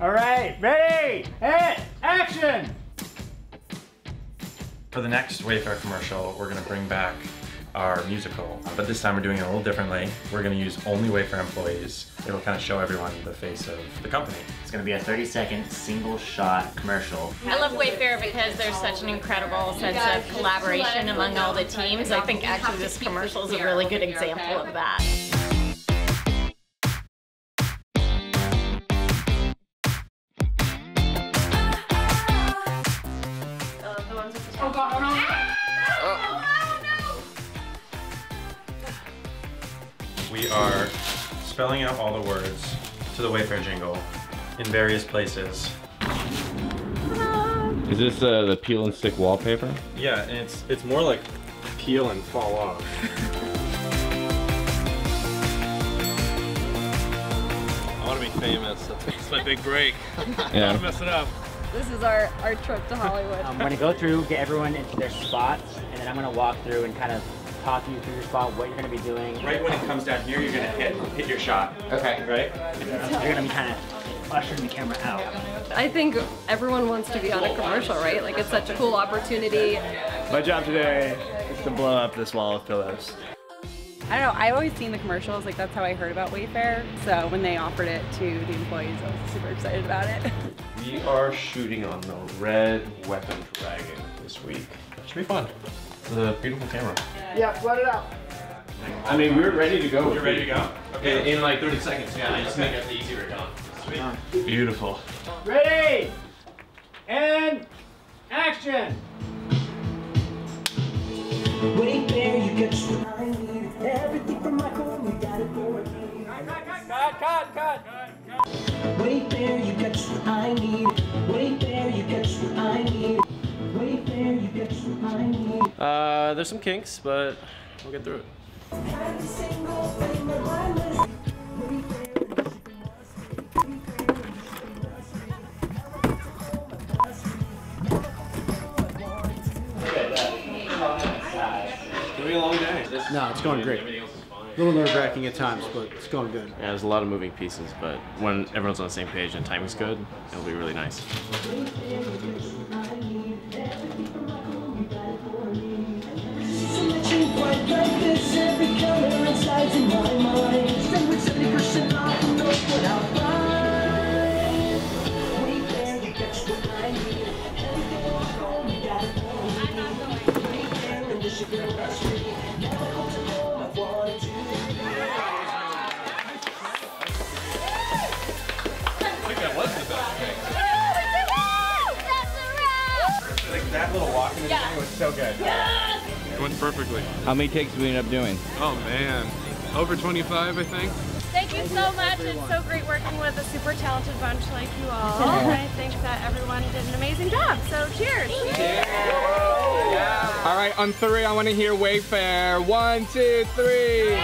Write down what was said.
All right, ready, and action! For the next Wayfair commercial, we're gonna bring back our musical, but this time we're doing it a little differently. We're gonna use only Wayfair employees. It'll kind of show everyone the face of the company. It's gonna be a 30 second single shot commercial. I love Wayfair because there's such an incredible sense of collaboration among all the teams. I think actually this commercial is a really good example of that. We are spelling out all the words to the Wayfair jingle in various places. Is this uh, the peel and stick wallpaper? Yeah, and it's it's more like peel and fall off. I want to be famous. It's my big break. Yeah. Don't mess it up. This is our, our trip to Hollywood. I'm gonna go through, get everyone into their spots, and then I'm gonna walk through and kind of talk you through your spot, what you're gonna be doing. Right when it comes down here, you're gonna hit hit your shot. Okay. Right? You're gonna be kind of ushering the camera out. I think everyone wants to be on a commercial, right? Like it's such a cool opportunity. My job today is to blow up this wall of pillows. I don't know, I've always seen the commercials, like that's how I heard about Wayfair. So when they offered it to the employees, I was super excited about it. We are shooting on the Red Weapon Dragon this week. Should be fun. It's a beautiful camera. Yeah, let it out. I mean, we're ready to go. You're ready to go? In, in like 30 seconds, yeah. I just make it the Easyrig on. Sweet. Beautiful. Ready, and action! Uh, there's some kinks, but we'll get through it. Every single thing on my list. It's gonna be a long day. No, it's going great. A little nerve wracking at times, but it's going good. Yeah, there's a lot of moving pieces, but when everyone's on the same page and timing's good, it'll be really nice. So good. It went perfectly. How many takes did we end up doing? Oh man. Over 25, I think. Thank you so much. It's so great working with a super talented bunch like you all. I think that everyone did an amazing job. So cheers. Cheers! All right, on three, I want to hear Wayfair. One, two, three.